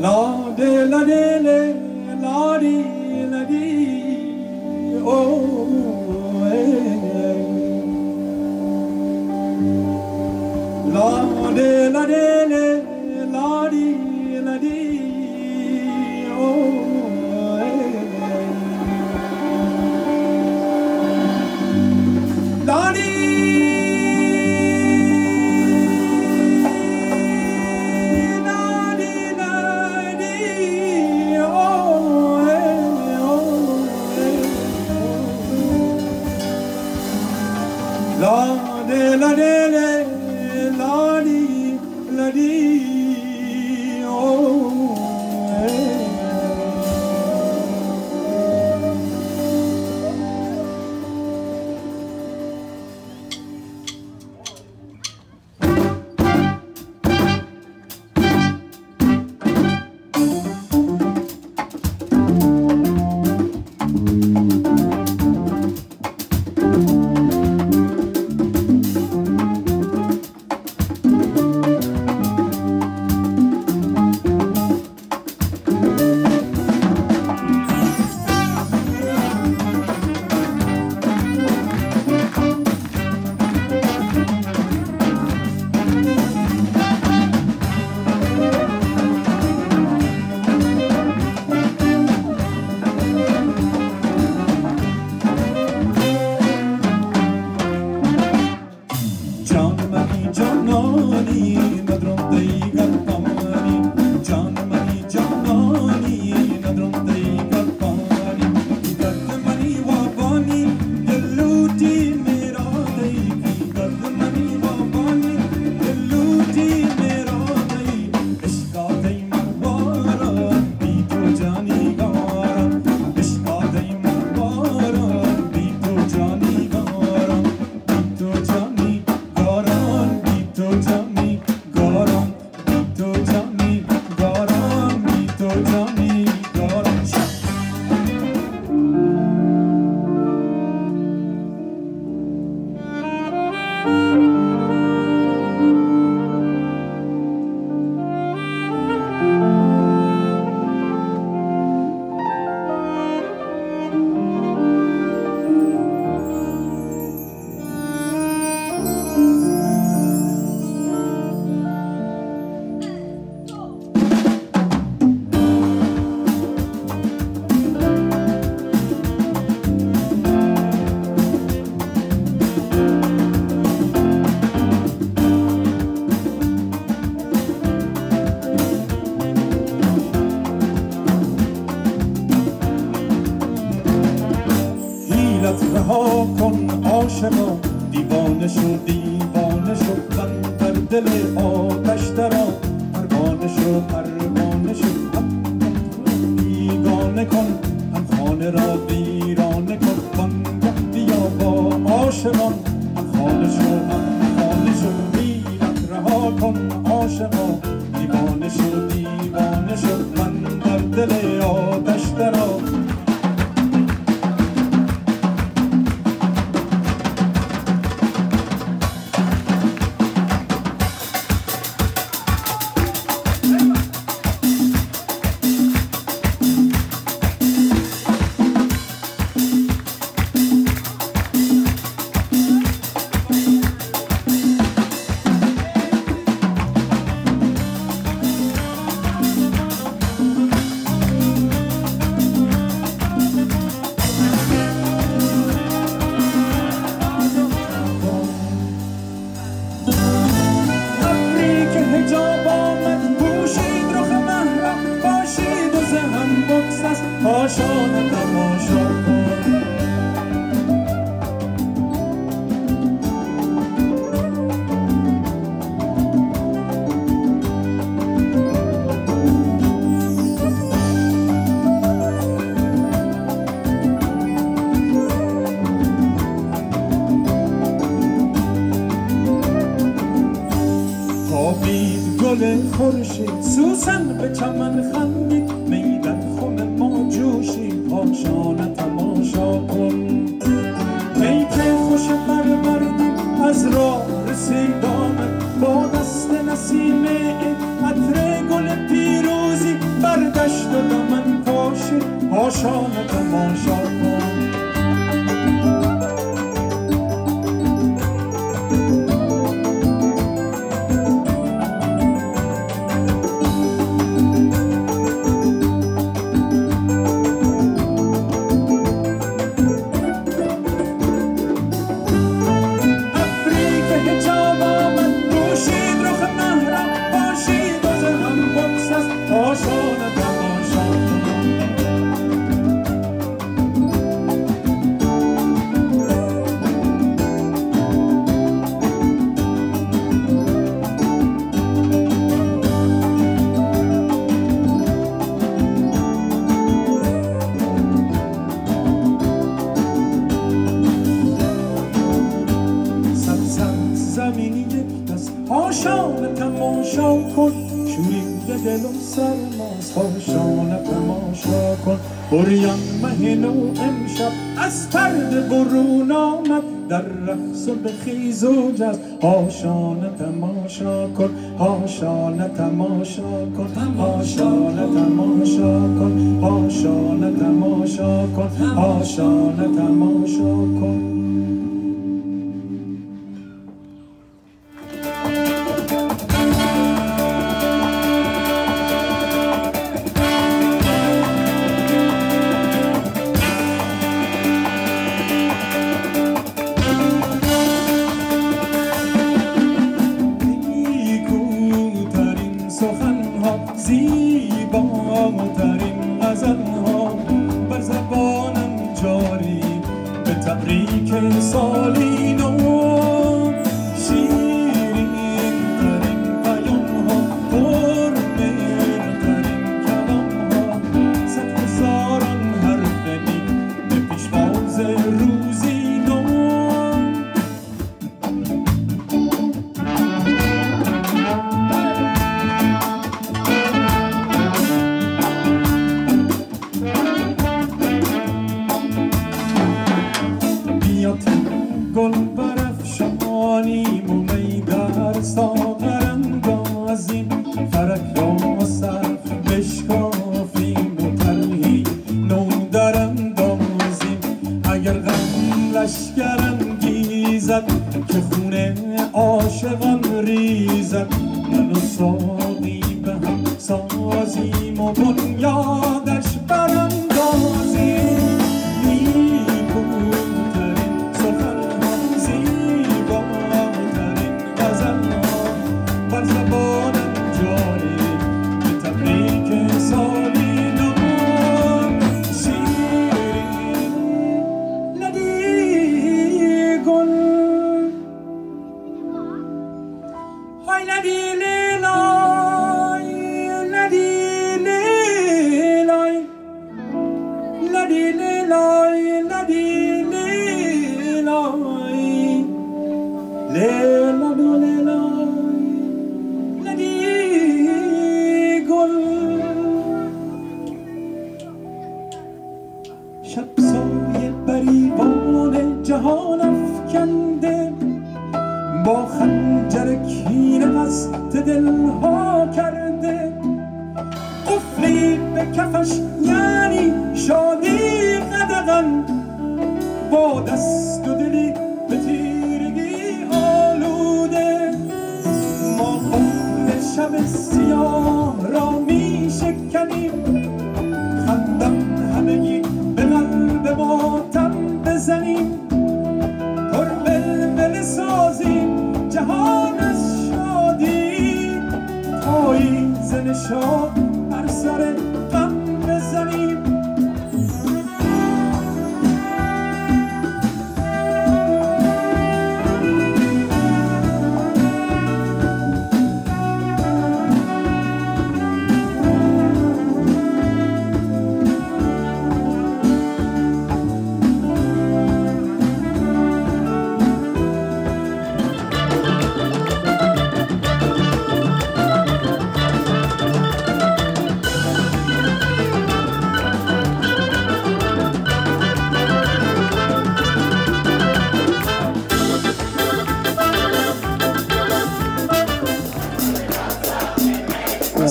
La de la de le, la di la di, oh. eh. La de la de La di la di, oh. شو پروانه هم بیگانه کن هم خانه را ویرانه کن. وانگه بیا با عاشقان هم خانه شو هم خانه شو. حیلت رها کن عاشقا دیوانه شو دیوانه شو. خوابید گل خورشید. سوسن به چمن خندید می در خم ما جوشید پاشان تماشا کن. می خوش بربردیم از راه رسید آمد با دست نسیم عطر گل پیروزی. دشت و دمن پاشه هاشان تماشا مه نو امشب از پرده برون آمد. در رقص و به خیز و جز. هاشان تماشا کن هاشان تماشا کن هاشان تماشا کن هاشان تماشا کن هاشان تماشا کن. عاشقم ریزد من و ساقی به هم سازیم و بنیادش ليلة ليلة نادي قل شب سایه بریبان جهان افکنده با خنجر کینه قصد دلها کرده قفلی به کفش یعنی شادی قدغن با دست شب سیاه را می شکنیم. خندم همگی به قلب ماتم بزنیم.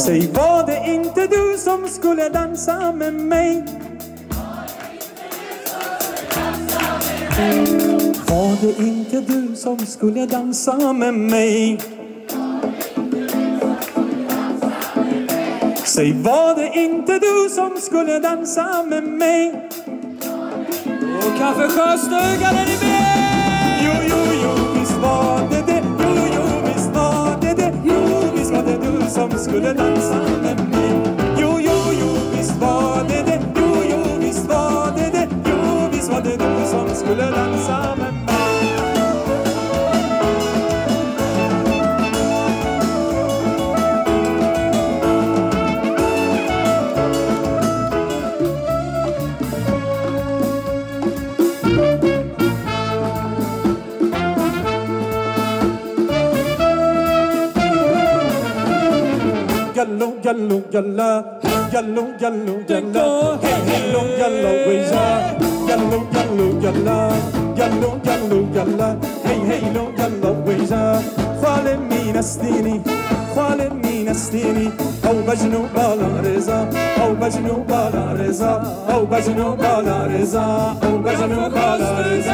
Säg var det inte du som skulle dansa med mig? Var det inte du som skulle dansa med mig? Säg var det inte du som skulle dansa med mig? Och kanske Sjöstugan är i med? Jo, jo, jo, visst var det som skulle dansa med mig. Jo, jo, jo, visst var det det. Jo, jo, visst var det det. Jo, visst var det du som skulle dansa med mig. Gallo, gallo, galla. Gallo, gallo, galla. Hey, hello, gallo, weza. Gallo, gallo, galla. Gallo, gallo, galla. Hey, hello, gallo, weza. خال می نستینی خال می نستینی او بجنو بالا رضا او بجنو بالا رضا او بجنو بالا رضا او بجنو بالا رضا